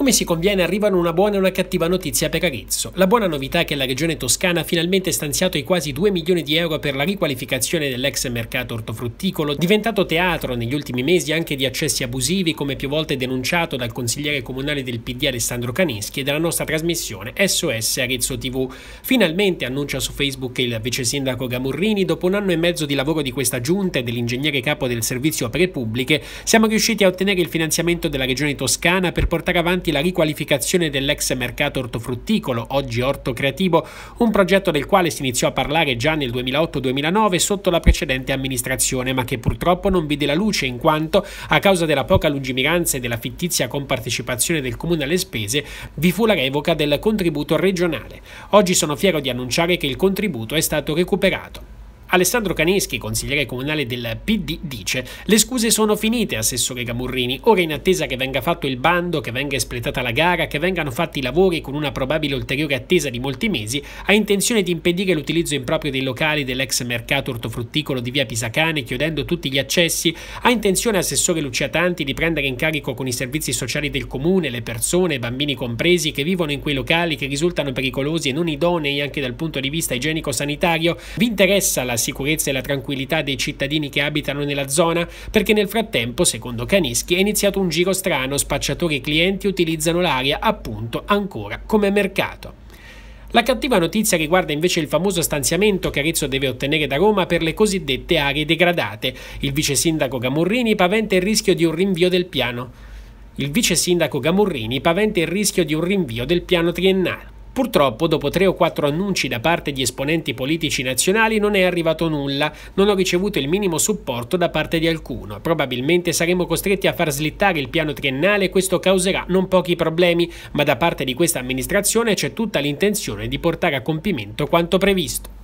Come si conviene arrivano una buona e una cattiva notizia per Arezzo. La buona novità è che la regione toscana ha finalmente stanziato i quasi 2 milioni di euro per la riqualificazione dell'ex mercato ortofrutticolo, diventato teatro negli ultimi mesi anche di accessi abusivi come più volte denunciato dal consigliere comunale del PD Alessandro Caneschi e dalla nostra trasmissione SOS Arezzo TV. Finalmente annuncia su Facebook il vice sindaco Gamurrini, dopo un anno e mezzo di lavoro di questa giunta e dell'ingegnere capo del servizio opere pubbliche, siamo riusciti a ottenere il finanziamento della regione toscana per portare avanti avanti la riqualificazione dell'ex mercato ortofrutticolo, oggi orto creativo, un progetto del quale si iniziò a parlare già nel 2008-2009 sotto la precedente amministrazione, ma che purtroppo non vide la luce in quanto, a causa della poca lungimiranza e della fittizia compartecipazione del comune alle spese, vi fu la revoca del contributo regionale. Oggi sono fiero di annunciare che il contributo è stato recuperato. Alessandro Caneschi, consigliere comunale del PD, dice le scuse sono finite, assessore Gamurrini, ora in attesa che venga fatto il bando, che venga espletata la gara, che vengano fatti i lavori con una probabile ulteriore attesa di molti mesi, ha intenzione di impedire l'utilizzo improprio dei locali dell'ex mercato ortofrutticolo di via Pisacane, chiudendo tutti gli accessi, ha intenzione assessore Lucia Tanti di prendere in carico con i servizi sociali del comune le persone, bambini compresi, che vivono in quei locali che risultano pericolosi e non idonei anche dal punto di vista igienico-sanitario, vi interessa la sicurezza e la tranquillità dei cittadini che abitano nella zona, perché nel frattempo, secondo Canischi, è iniziato un giro strano, spacciatori e clienti utilizzano l'area appunto ancora come mercato. La cattiva notizia riguarda invece il famoso stanziamento che Arezzo deve ottenere da Roma per le cosiddette aree degradate. Il vice sindaco Gamurrini paventa il rischio di un rinvio del piano. Il vice sindaco Gamurrini paventa il rischio di un rinvio del piano triennale. Purtroppo, dopo tre o quattro annunci da parte di esponenti politici nazionali, non è arrivato nulla, non ho ricevuto il minimo supporto da parte di alcuno. Probabilmente saremo costretti a far slittare il piano triennale e questo causerà non pochi problemi, ma da parte di questa amministrazione c'è tutta l'intenzione di portare a compimento quanto previsto.